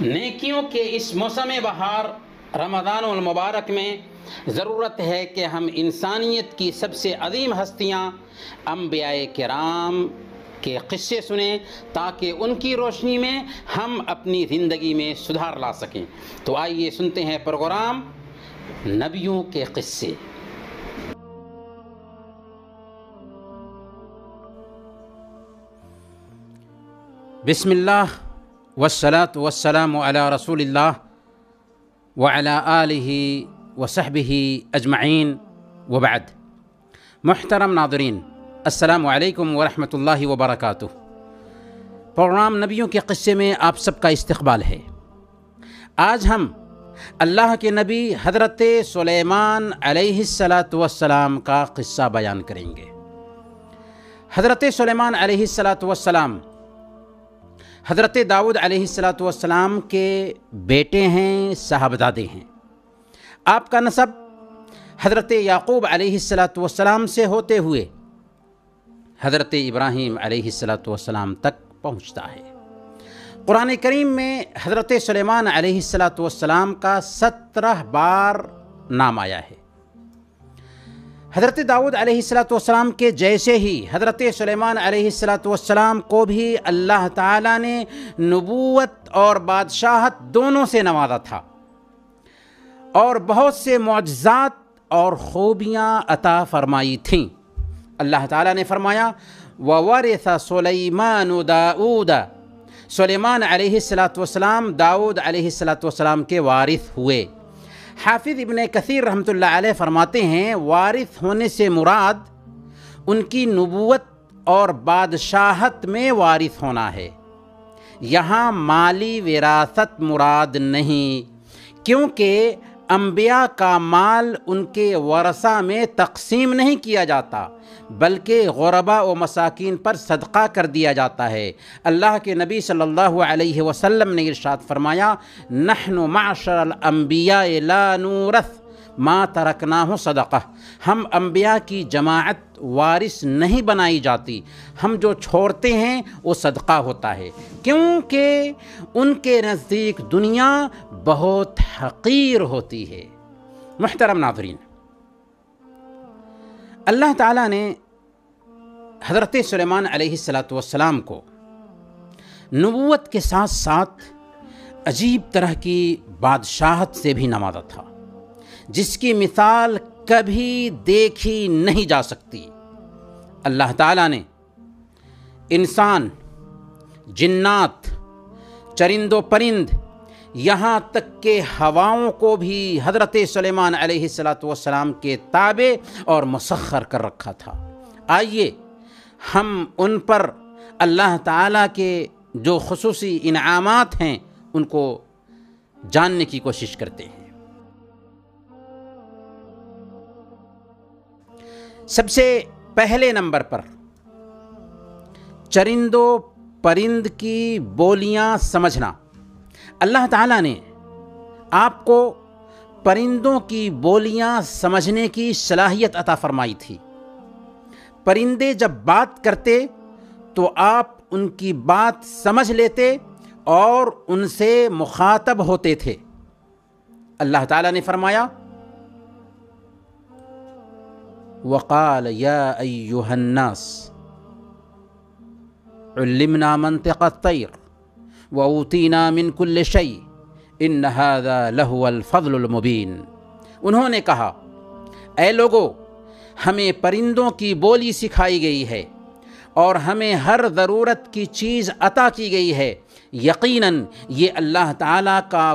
नेकियों के इस मौसम बहार रमज़ान मुबारक में ज़रूरत है कि हम इंसानियत की सबसे अजीम हस्तियाँ अम्बिया कराम के क़स्से सुने, ताकि उनकी रोशनी में हम अपनी ज़िंदगी में सुधार ला सकें। तो आइए सुनते हैं प्रोग्राम नबियों के क़स्से। बिस्मिल्लाह वसलात वसलाम अला रसूलिल्लाह व अला आलिहि व सहबिहि अजमईन वबाद मुहतरम नादरीन अस्सलाम वालेकुम व रहमतुल्लाहि व बरकातुहू प्रोग्राम नबियों के क़स्से में आप सबका इस्तकबाल है आज हम अल्लाह के नबी हज़रत सुलेमान अलैहिस्सलाम का क़स्सा बयान करेंगे हज़रत सुलेमान अलैहिस्सलाम हज़रत दाऊद अलैहिस्सलाम के बेटे हैं, साहबजादे हैं। आपका नसब हज़रत याकूब अलैहिस्सलाम से होते हुए हज़रत इब्राहीम अलैहिस्सलाम तक पहुँचता है। कुरान करीम में हज़रत सलेमान अलैहिस्सलाम का सत्रह बार नाम आया है। हज़रत दाऊद अलैहिस्सलाम के जैसे ही हज़रत सलेमान अलैहिस्सलाम को भी अल्लाह ताला ने नबूवत और बादशाहत दोनों से नवाजा था। और बहुत से मुआजात और खूबियाँ अता फरमाई थीं। अल्लाह ताला ने फरमाया वरसा सलेमान दाऊद। सलेमान अलैहिस्सलाम दाऊद अलैहिस्सलाम के वारिस हुए। हाफिज़ इबन कसीर अलैह फरमाते हैं, वारिस होने से मुराद उनकी नबूत और बादशाहत में वारिस होना है। यहाँ माली विरासत मुराद नहीं, क्योंकि अम्बिया का माल उनके वरसा में तकसीम नहीं किया जाता। बल्कि गुरबा व मसाकिन पर सदका कर दिया जाता है। अल्लाह के नबी सल्लल्लाहु अलैहि वसल्लम ने इरशाद फरमाया, नहनु माशर अम्बिया ला नूरस, माँ तरकना हो सदक़ा। हम अम्बिया की जमात वारिस नहीं बनाई जाती। हम जो छोड़ते हैं, वो सदका होता है। क्योंकि उनके नज़दीक दुनिया बहुत हकीर होती है। महतरम नाजरीन अल्लाह ताला ने हज़रत सलेमान अलैहिस्सलाम को नबूवत के साथ साथ अजीब तरह की बादशाहत से भी नवाजा था, जिसकी मिसाल कभी देखी नहीं जा सकती। अल्लाह ताला ने इंसान, जिन्नात चरिंदो परिंद यहाँ तक के हवाओं को भी हज़रत सलेमान सलाम के ताबे और मुसखर कर रखा था। आइए हम उन पर अल्लाह ताला के जो खसूसी इनामात हैं, उनको जानने की कोशिश करते हैं। सबसे पहले नंबर पर, चरिंदो परिंद की बोलियाँ समझना। अल्लाह ताला ने आपको परिंदों की बोलियाँ समझने की सलाहियत अता फरमाई थी। परिंदे जब बात करते तो आप उनकी बात समझ लेते और उनसे मुखातब होते थे। अल्लाह ताला ने फरमाया, वक़ाल या अयुहन्नास उल्लिमना मंतिक़ तैर वऊतीना मिन कुल्ल शई इन हादा लहुअल फ़ज़लुल उन्होंने कहा ए लोगो, हमें परिंदों की बोली सिखाई गई है और हमें हर ज़रूरत की चीज़ अता की गई है। यकीनन, ये अल्लाह ताला का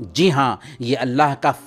जी हाँ ये अल्लाह का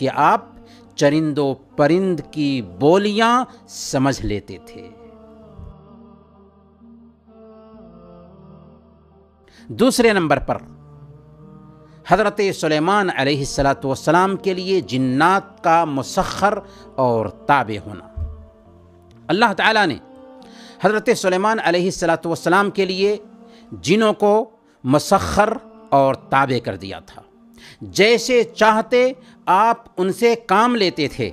कि आप चरिंदो परिंद की बोलियाँ समझ लेते थे। दूसरे नंबर पर। हज़रत सलेमान अलैहिस्सलाम के लिए जिन्नात का मुसखर और ताबे होना। अल्लाह ताला ने हज़रत सलेमान अलैहिस्सलाम के लिए जिनों को मुसखर और ताबे कर दिया था। जैसे चाहते आप उनसे काम लेते थे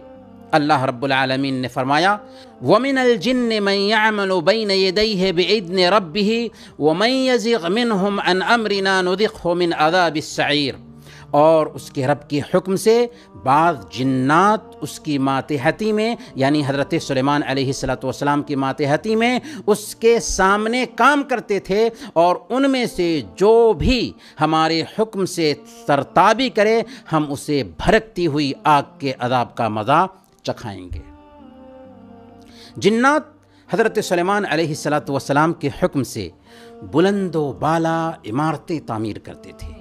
अल्लाह रब्बुल ने फरमाया वमिन जिन्न मैमल यदई बेदन रबी वमन यज़िक हम अन अमरिना नुदिक मिन अदाब और उसके रब के हुक्म से बाद जिन्नात उसकी मातहती में, यानी हज़रत सलेमान सलाम की मातहती में, उसके सामने काम करते थे और उनमें से जो भी हमारे हुक्म से सरताबी करे, हम उसे भड़कती हुई आग के अदाब का मज़ा चखाएँगे। जिन्नात हज़रत सलेमान सलाम के हुक्म से बुलंदो बाला इमारतें तामीर करते थे।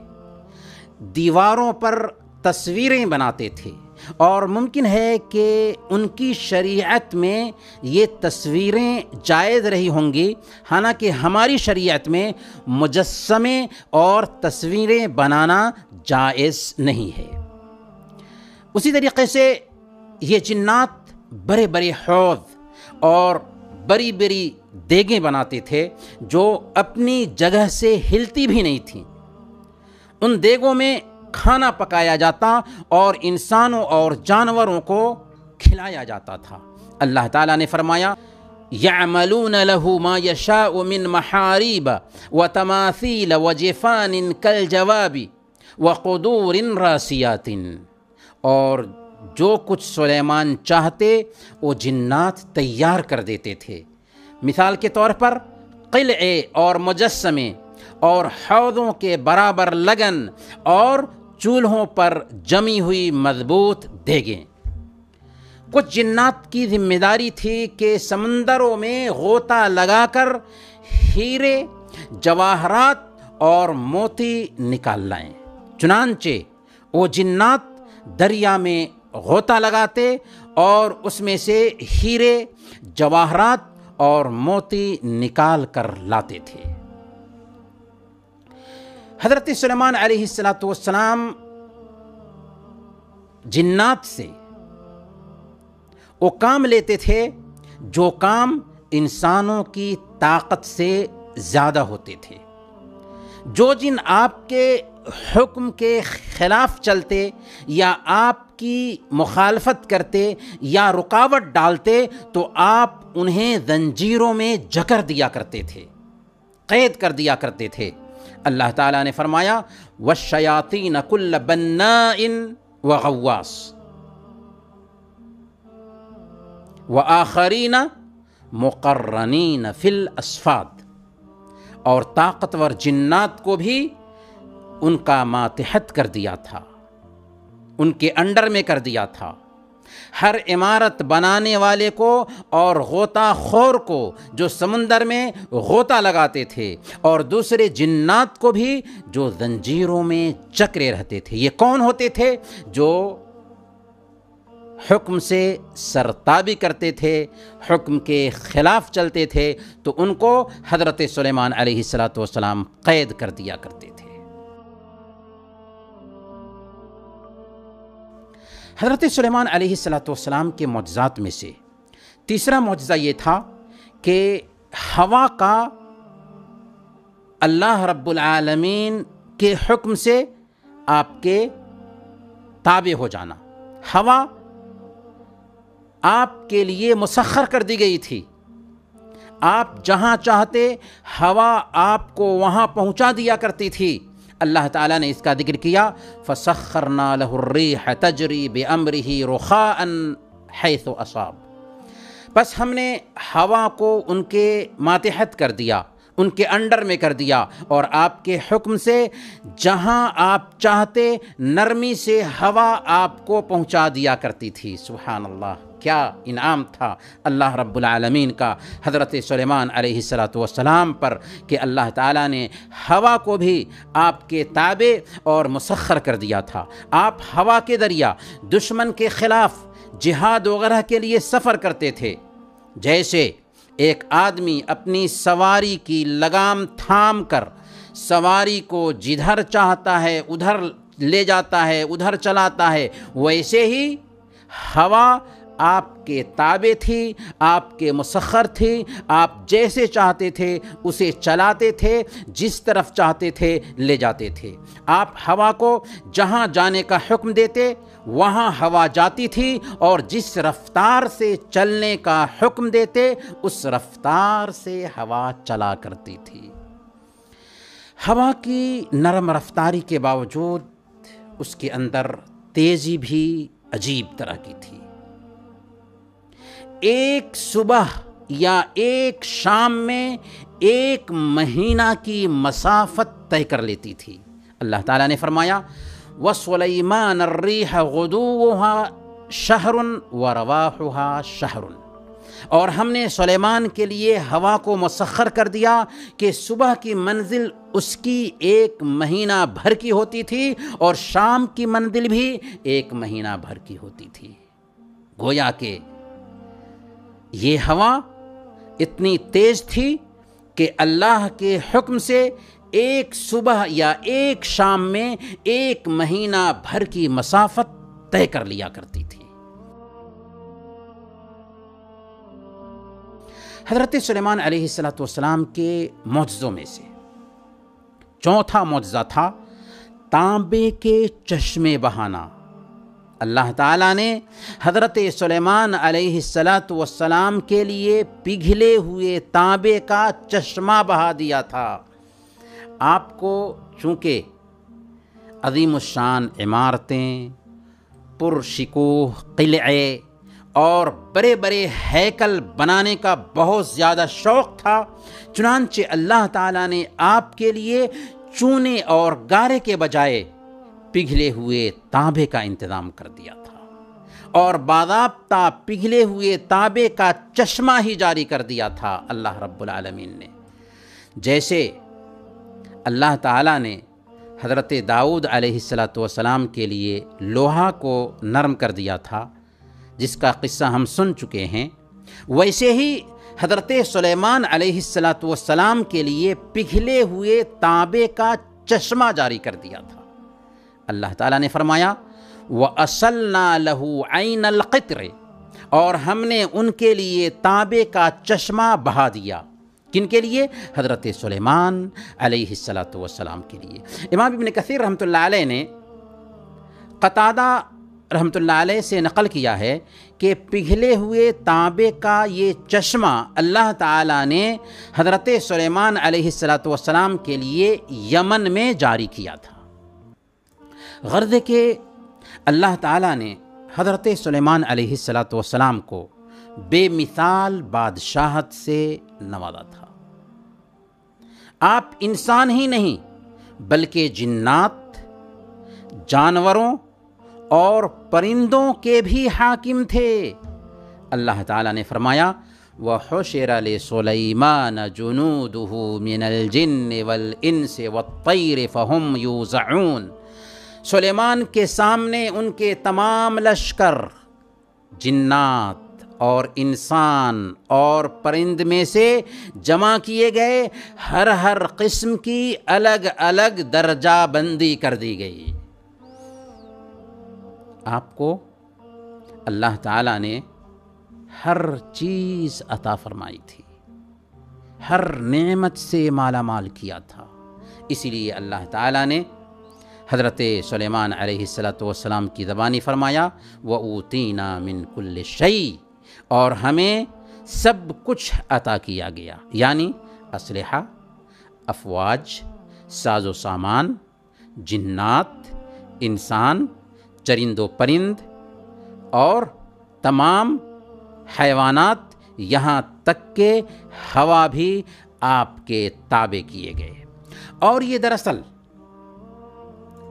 दीवारों पर तस्वीरें बनाते थे और मुमकिन है कि उनकी शरीयत में ये तस्वीरें जायज़ रही होंगी। हालाँकि हमारी शरीयत में मुजस्मे और तस्वीरें बनाना जायज़ नहीं है। उसी तरीके से ये जिन्नात बड़े बड़े हौद और बड़ी बड़ी देगें बनाते थे, जो अपनी जगह से हिलती भी नहीं थीं। उन देगों में खाना पकाया जाता और इंसानों और जानवरों को खिलाया जाता था। अल्लाह ताला ने फरमाया, यामलून लहू मा यशा मिन महारीब व तमासील व जेफ़ान कल जवाबी रासियातिन। और जो कुछ सुलेमान चाहते, वो जिन्नात तैयार कर देते थे। मिसाल के तौर पर किले और मुजस्मे और हौदों के बराबर लगन और चूल्हों पर जमी हुई मज़बूत देगें। कुछ जिन्नात की ज़िम्मेदारी थी कि समंदरों में गोता लगाकर हीरे, जवाहरात और मोती निकाल लाएँ। चुनानचे वो जिन्नात दरिया में गोता लगाते और उसमें से हीरे, जवाहरात और मोती निकाल कर लाते थे। हज़रत सलेमान सलाम जिन्नात से वो काम लेते थे, जो काम इंसानों की ताकत से ज़्यादा होते थे। जो जिन आपके हुक्म के ख़िलाफ़ चलते या आपकी मुखालफत करते या रुकावट डालते तो आप उन्हें जंजीरों में जकर दिया करते थे, कैद कर दिया करते थे। अल्लाह ताला ने फरमाया व वशयातीन कुल्ल बन्नाइन व गवास व आखरीन मुकर्रनीन फिल असफाद। और ताकतवर जिन्नात को भी उनका मातहत कर दिया था। उनके अंडर में कर दिया था। हर इमारत बनाने वाले को और गोता खोर को जो समुंदर में गोता लगाते थे और दूसरे जिन्नात को भी जो जंजीरों में चक्रे रहते थे। ये कौन होते थे? जो हुक्म से सरताबी करते थे, हुक्म के ख़िलाफ़ चलते थे तो उनको हज़रत सलेमान सलाम कैद कर दिया करते थे। हज़रत सलेमान सलाम के मुआजात में से। तीसरा मुआजा ये था कि हवा का अल्लाह रब्बुल आलमीन के हुक्म से आपके ताबे हो जाना। हवा आपके लिए मुसखर कर दी गई थी। आप जहाँ चाहते, हवा आपको वहाँ पहुँचा दिया करती थी। अल्लाह ताला ने इसका ज़िक्र किया, फ़सखरना लहुर्रीह तजरी बेअमरही रुखाअन हैसो असाब। बस हमने हवा को उनके मातहत कर दिया, उनके अंडर में कर दिया और आपके हुक्म से जहाँ आप चाहते, नरमी से हवा आपको पहुँचा दिया करती थी। सुबहान अल्लाह क्या इनाम था अल्लाह रब्बुल का हज़रत सलेमान सलाम पर कि अल्लाह ताला ने हवा को भी आपके ताबे और मुसखर कर दिया था। आप हवा के दरिया, दुश्मन के ख़िलाफ़ जिहाद वगैरह के लिए सफ़र करते थे। जैसे एक आदमी अपनी सवारी की लगाम थाम कर सवारी को जिधर चाहता है, उधर ले जाता है, उधर चलाता है, वैसे ही हवा आपके ताबे थी, आपके मुसखर थी, आप जैसे चाहते थे, उसे चलाते थे, जिस तरफ़ चाहते थे, ले जाते थे। आप हवा को जहाँ जाने का हुक्म देते, वहाँ हवा जाती थी, और जिस रफ्तार से चलने का हुक्म देते, उस रफ्तार से हवा चला करती थी। हवा की नरम रफ्तारी के बावजूद, उसके अंदर तेज़ी भी अजीब तरह की थी। एक सुबह या एक शाम में एक महीना की मसाफत तय कर लेती थी। अल्लाह ताला ने फरमाया वसलैमान गदूहा शहरुन व रवाहुहा शहरुन। और हमने सुलेमान के लिए हवा को मसखर कर दिया कि सुबह की मंजिल उसकी एक महीना भर की होती थी और शाम की मंजिल भी एक महीना भर की होती थी। गोया के ये हवा इतनी तेज थी कि अल्लाह के हुक्म से एक सुबह या एक शाम में एक महीना भर की मसाफत तय कर लिया करती थी। हज़रत सलेमान अलैहिस्सलाम के मुआज़ों में से चौथा मुआजा था तांबे के चश्मे बहाना। अल्लाह ताला ने हज़रत सलेमान अलैहिस्सलाम के लिए पिघले हुए तांबे का चश्मा बहा दिया था। आपको चूँकि अजीमशान इमारतें, पुरशिकोह किले और बड़े बड़े हैकल बनाने का बहुत ज़्यादा शौक़ था चुनानचे अल्लाह ताला ने आपके लिए चूने और गारे के बजाय पिघले हुए तांबे का इंतज़ाम कर दिया था। और बाबा पिघले हुए तांबे का चश्मा ही जारी कर दिया था अल्लाह रब्बुल आलमीन ने। जैसे अल्लाह ताला ने हज़रत दाऊद अलैहिस्सलाम के लिए लोहा को नरम कर दिया था, जिसका क़स्सा हम सुन चुके हैं, वैसे ही हज़रत सलेमान अलैहिस्सलाम के लिए पिघले हुए तांबे का चश्मा जारी कर दिया था। अल्लाह ताला ने फरमाया, व असलना लहू आइन अलक़ित्र और हमने उनके लिए तांबे का चश्मा बहा दिया। किन के लिए? हज़रत सलेमान अलैहिस्सलाम के लिए। इमाम इबन कसीर रहमत ने कतादा रहमत से नकल किया है कि पिघले हुए तांबे का ये चश्मा अल्लाह ताला ने हज़रत सलेमान अलैहिस्सलाम के लिए यमन में जारी किया था। गर्द के अल्लाह ताला ने हज़रत सलेमान अलैहिस्सलाम को बेमिसाल बादशाहत से नवाजा था। आप इंसान ही नहीं, बल्कि जिन्नात, जानवरों और परिंदों के भी हाकिम थे। अल्लाह ताला ने फरमाया व हशर सलेमान जुनूदहू मिनल जिन्न वल इंस व तैर फ़हम यूज़ऊन। सुलेमान के सामने उनके तमाम लश्कर, जिन्नात और इंसान और परिंद में से जमा किए गए हर हर किस्म की अलग अलग दर्जा बंदी कर दी गई। आपको अल्लाह ताला ने हर चीज़ अता फरमाई थी, हर नेमत से माला माल किया था। इसीलिए अल्लाह ताला ने हज़रत सलेमान अलैहिस्सलाम की ज़बानी फरमाया, व ऊतीना कुल्ल शई और हमें सब कुछ अता किया गया। यानी असलहा, अफवाज, साजो सामान, जिन्नात, इंसान, चरिंदो परिंद, और तमाम हैवानात यहाँ तक के हवा भी आपके ताबे किए गए। और ये दरअसल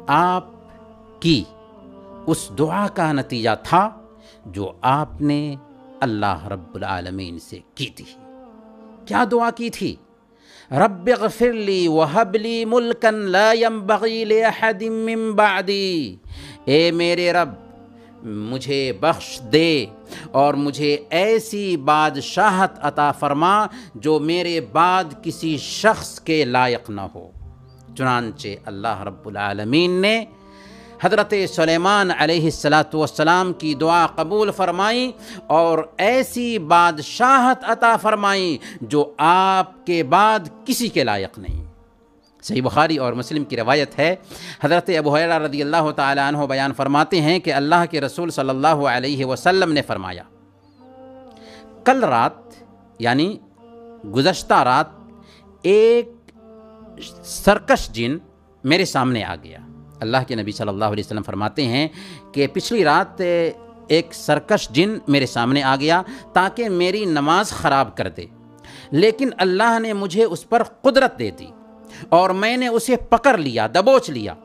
आप की उस दुआ का नतीजा था जो आपने अल्लाह रब्बुल आलमीन से की थी। क्या दुआ की थी? रब गफिरली वहबली मुल्कन लायम बगील बादी। ए मेरे रब, मुझे बख्श दे और मुझे ऐसी बादशाहत अता फरमा जो मेरे बाद किसी शख्स के लायक न हो। चुनानचे अल्लाह रब्बुल आलमीन ने हज़रत सलेमान अलैहिस्सलाम की दुआ कबूल फरमाई और ऐसी बादशाहत अता फरमाई जो आपके बाद किसी के लायक नहीं। सही बुखारी और मुस्लिम की रवायत है। हज़रत अबू रदी अल्लाह तु बयान फरमाते हैं कि अल्लाह के रसूल सल्लल्लाहु अलैहि वसल्लम ने फरमाया, कल रात, यानी गुज़श्ता रात, एक सरकश जिन मेरे सामने आ गया। अल्लाह के नबी सल्लल्लाहु अलैहि वसल्लम फरमाते हैं कि पिछली रात एक सरकश जिन मेरे सामने आ गया ताकि मेरी नमाज़ ख़राब कर दे। लेकिन अल्लाह ने मुझे उस पर कुदरत दे दी और मैंने उसे पकड़ लिया, दबोच लिया।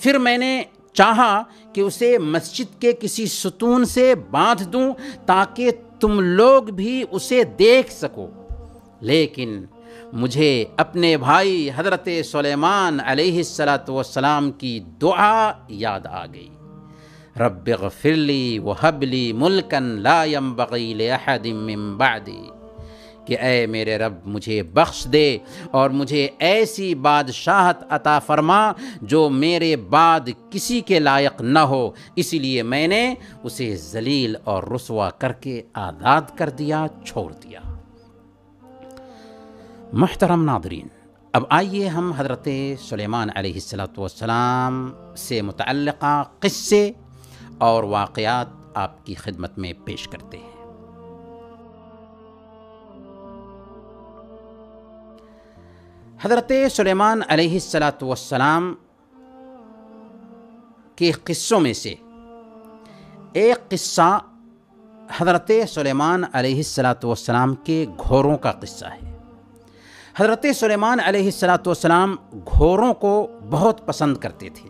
फिर मैंने चाहा कि उसे मस्जिद के किसी सुतून से बाँध दूँ ताकि तुम लोग भी उसे देख सको। लेकिन मुझे अपने भाई हज़रत सलेमान अलैहिस्सलाम की दुआ याद आ गई। रब गफ़िरली वहबली मुल्कन लायम बगील बादी। कि ए मेरे रब, मुझे बख्श दे और मुझे ऐसी बादशाहत अता फरमा जो मेरे बाद किसी के लायक न हो। इसीलिए मैंने उसे जलील और रसवा करके आज़ाद कर दिया, छोड़ दिया। महतरम नादरीन, अब आइए हम हज़रत सलेमान अलैहिस्सलाम से मुतल क़स्से और वाक़यात आपकी खिदमत में पेश करते हैं। हज़रत सलेमान अलैहिस्सलाम के क़स्सों में से एक क़स्सा हज़रत सलेमान अलैहिस्सलाम के घोरों का क़स्सा है। हज़रत सलेमान अलैहिस्सलाम घोरों को बहुत पसंद करते थे।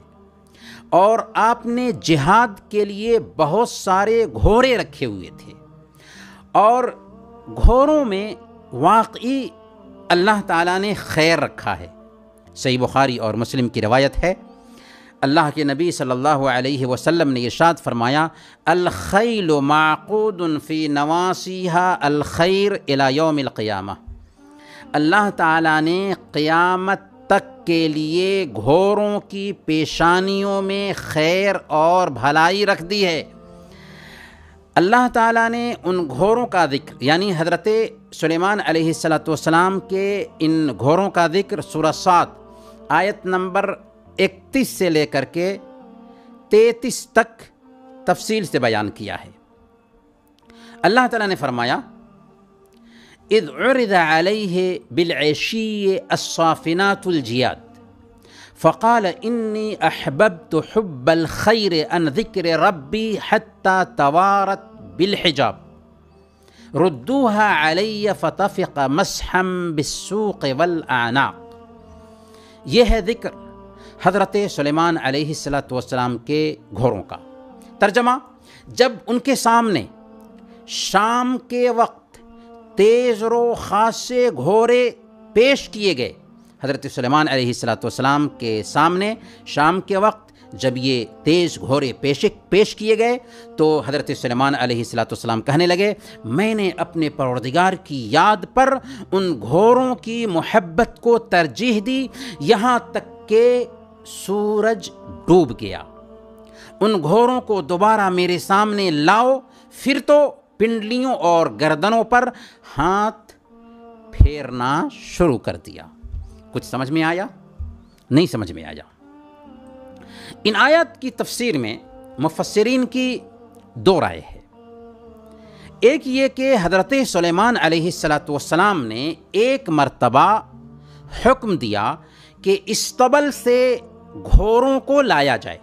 और आपने जिहाद के लिए बहुत सारे घोड़े रखे हुए थे। और घोरों में वाकई अल्लाह ताला ने खैर रखा है। सही बुखारी और मुस्लिम की रवायत है, अल्लाह के नबी सल्लल्लाहु अलैहि वसल्लम ने इरशाद फरमाया अल माकूदन फ़ी नवासीहा अल खैर इला अल्लाह ताला ने क़यामत तक के लिए घोरों की पेशानियों में खैर और भलाई रख दी है। अल्लाह ताला ने उन घोरों का ज़िक्र, यानी हज़रत सुलेमान अलैहिस्सलाम के इन घोरों का ज़िक्र सुरसात आयत नंबर इकतीस से लेकर के तैतीस तक तफसील से बयान किया है। अल्लाह ताला ने फरमाया इद उर्द अलैहि बिलशी असफ़िनातुलजियाद फ़काल इन्नी अहबब तो हब्बल खैर अन ज़िक्र रब्बी हत्ता तवारत बिलहिजाब रुद्दूहा अलैय फ़तफ़िक मसहम बिस्सूक वल यह है ज़िक्र हज़रत सलेमान अलैहिस्सलाम के घोरों का तर्जमा जब उनके सामने शाम के वक्त तेज़ रो खासे घोड़े पेश किए गए। हज़रत सलेमान अलैहिस्सलाम के सामने शाम के वक्त जब ये तेज़ घोड़े पेश पेश किए गए तो हज़रत सलेमान अलैहिस्सलाम कहने लगे, मैंने अपने परवरदिगार की याद पर उन घोड़ों की मोहब्बत को तरजीह दी, यहाँ तक के सूरज डूब गया। उन घोड़ों को दोबारा मेरे सामने लाओ, फिर तो पिंडलियों और गर्दनों पर हाथ फेरना शुरू कर दिया। कुछ समझ में आया? नहीं समझ में आया। इन आयत की तफसीर में मुफसरीन की दो राय है। एक ये कि हज़रत सलेमान अलैहिस्सलाम ने एक मर्तबा हुक्म दिया कि इस्तबल से घोरों को लाया जाए।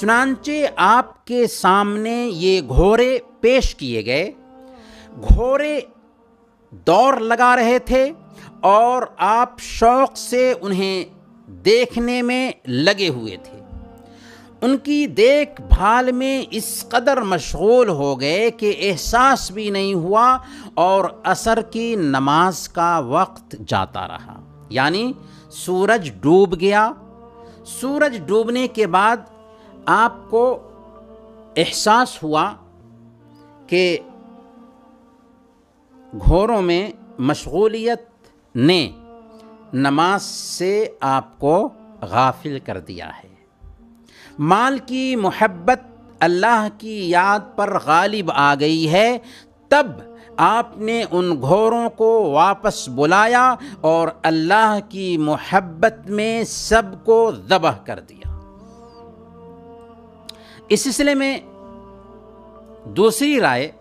चुनानचे आपके सामने ये घोड़े पेश किए गए। घोड़े दौड़ लगा रहे थे और आप शौक से उन्हें देखने में लगे हुए थे। उनकी देखभाल में इस कदर मशगूल हो गए कि एहसास भी नहीं हुआ और असर की नमाज़ का वक्त जाता रहा। यानी सूरज डूब गया। सूरज डूबने के बाद आपको एहसास हुआ कि घोरों में मशगूलियत ने नमाज़ से आपको गाफिल कर दिया है। माल की मोहब्बत अल्लाह की याद पर गालिब आ गई है, तब आपने उन घोरों को वापस बुलाया और अल्लाह की मोहब्बत में सबको दबह कर दिया। इस सिलसिले में दूसरी राय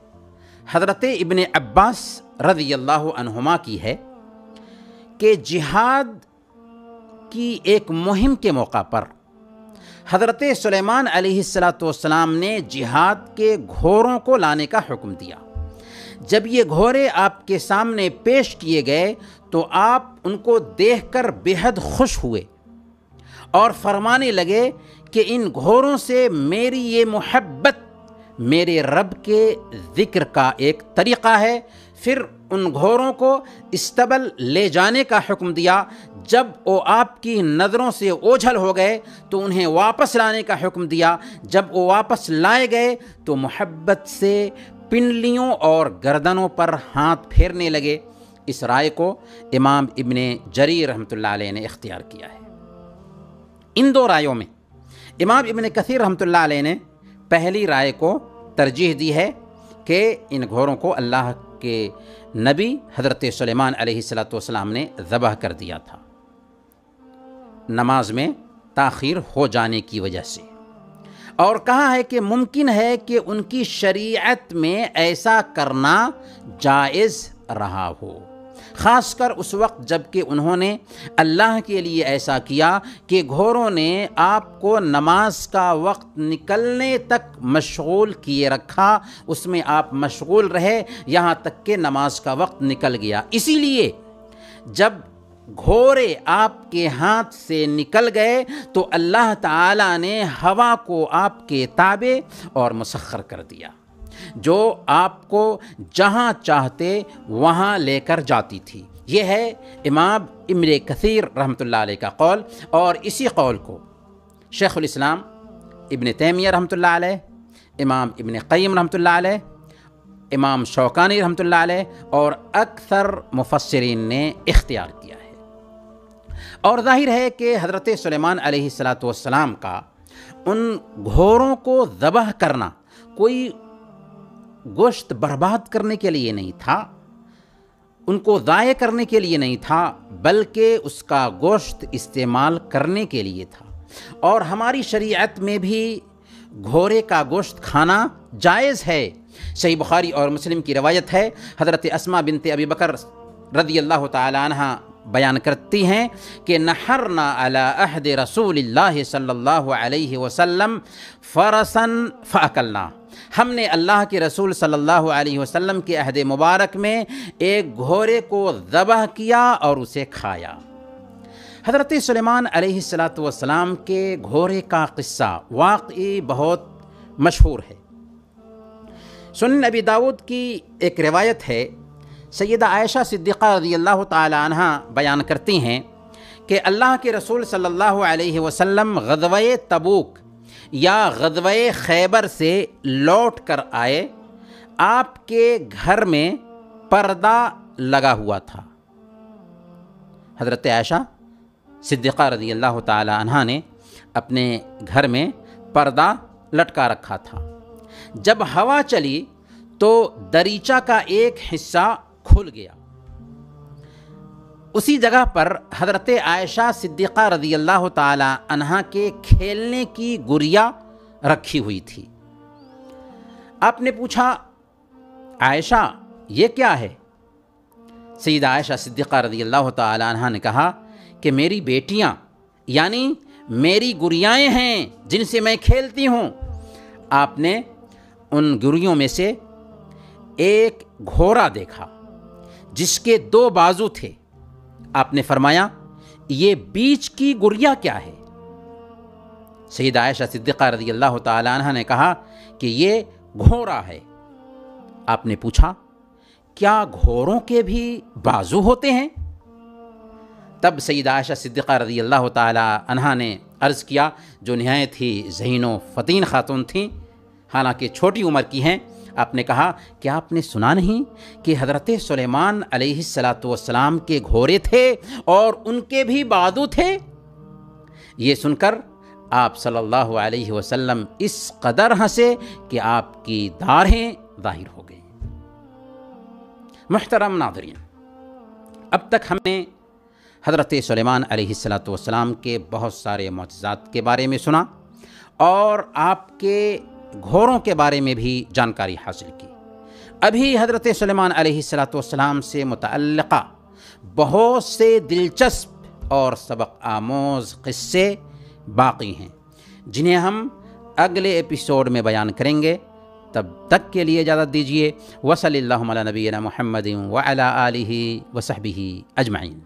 हज़रत इबन अब्बास रज़ी अल्लाह अनहुमा की है कि जिहाद की एक मुहिम के मौका पर हज़रत सुलेमान अलैहिस्सलाम ने जिहाद के घोरों को लाने का हुक्म दिया। जब ये घोड़े आपके सामने पेश किए गए तो आप उनको देखकर बेहद खुश हुए और फरमाने लगे कि इन घोरों से मेरी ये मोहब्बत मेरे रब के ज़िक्र का एक तरीक़ा है। फिर उन घोरों को इस्तबल ले जाने का हुक्म दिया। जब वो आपकी नज़रों से ओझल हो गए तो उन्हें वापस लाने का हुक्म दिया। जब वो वापस लाए गए तो मोहब्बत से पिंडलियों और गर्दनों पर हाथ फेरने लगे। इस राय को इमाम इबन जरी रहमत ने इख्तियार किया है। इन दो रायों में इमाम इबन कसीर रहमत ने पहली राय को तरजीह दी है कि इन घोरों को अल्लाह के नबी हज़रत सलेमान अलैहिस्सलाम ने ज़बह कर दिया था। नमाज़ में ताख़ीर हो जाने की वजह से। और कहा है कि मुमकिन है कि उनकी शरीयत में ऐसा करना जायज़ रहा हो। ख़ासकर उस वक्त जबकि उन्होंने अल्लाह के लिए ऐसा किया कि घोरों ने आपको नमाज़ का वक्त निकलने तक मशगूल किए रखा, उसमें आप मशगूल रहे, यहाँ तक कि नमाज़ का वक्त निकल गया। इसीलिए जब घोड़े आपके हाथ से निकल गए तो अल्लाह ताला ने हवा को आपके ताबे और मुसखर कर दिया। जो आपको जहाँ चाहते वहाँ लेकर जाती थी। ये है इमाम इमर कसीर रहमत का कौल और इसी कौल को शेख़ुलस्लाम इबन तैमिया रहमत इमाम इबन क़यम रहमत इमाम शौकानी रहमत और अक्सर मुफसरीन ने इख्तियार किया है। और ज़ाहिर है कि हज़रत सलेमान अलैहिस्सलाम का उन घोरों को ज़बह करना कोई गोश्त बर्बाद करने के लिए नहीं था, उनको ज़ाय करने के लिए नहीं था, बल्कि उसका गोश्त इस्तेमाल करने के लिए था। और हमारी शरीयत में भी घोड़े का गोश्त खाना जायज़ है। सही बुखारी और मुस्लिम की रवायत है, हज़रत असमा बिनते अबी बकर रदी अल्लाह तहा बयान करती हैं कि नहरना अला रसूल सल्लल्लाहु अलैहि फ़रसन फ़ाकलना हमने अल्लाह के रसूल सल्लल्लाहु अलैहि वसल्लम के अहद मुबारक में एक घोड़े को ज़बह किया और उसे खाया। हज़रत सलेमान सलाम के घोड़े का क़स्सा वाकई बहुत मशहूर है। सुन नबी दाऊद की एक रिवायत है सैदा आयशा सिद्दीक़ा रदी अल्लाह तहा बयान करती हैं कि अल्लाह के रसूल सल्लल्लाहु अलैहि वसल्लम तबूक या गज़व खैबर से लौट कर आए, आपके घर में पर्दा लगा हुआ था। हज़रत आयशा सिद्दीक़ा रदी अल्लाह तहा ने अपने घर में पर्दा लटका रखा था। जब हवा चली तो दरीचा का एक हिस्सा खुल गया। उसी जगह पर हज़रत आयशा सिद्दीक़ा रदी अल्लाह तहा के खेलने की गुड़िया रखी हुई थी। आपने पूछा, आयशा, ये क्या है? सईद आयशा सिद्दीक़ा रदी अल्लाह तहा ने कहा कि मेरी बेटियाँ, यानी मेरी गुड़ियाएँ हैं, जिनसे मैं खेलती हूँ। आपने उन गुड़ियों में से एक घोड़ा देखा। जिसके दो बाजू थे। आपने फरमाया, ये बीच की गुड़िया क्या है? सईद आयशा सिद्दीक़ा रज़ी अल्लाह तह ने कहा कि ये घोड़ा है। आपने पूछा, क्या घोड़ों के भी बाजू होते हैं? तब सईद आयशा सिद्दीक़ा रज़ी अल्लाह तह ने अर्ज़ किया, जो नहायत ही जहीन फ़तीन ख़ातून थीं, हालाँकि छोटी उम्र की हैं आपने कहा कि आपने सुना नहीं कि हज़रत सुलेमान अलैहिस्सलाम के घोड़े थे और उनके भी बादू थे? ये सुनकर आप सल्लल्लाहु अलैहि वसल्लम इस कदर हंसे कि आपकी दाढ़ें ज़ाहिर हो गई। मुहतरम नादरीन अब तक हमने हज़रत सलेमान अलैहिस्सलाम के बहुत सारे मुआजात के बारे में सुना और आपके घोरों के बारे में भी जानकारी हासिल की। अभी हज़रत सलेमान अलैहिस्सलाम से मुतल्लक़ा बहुत से दिलचस्प और सबक आमोज़ क़स्से बाकी हैं, जिन्हें हम अगले एपिसोड में बयान करेंगे। तब तक के लिए इजाज़त दीजिए। वसल नबीना महमद व आला आलिहि अजमाइन।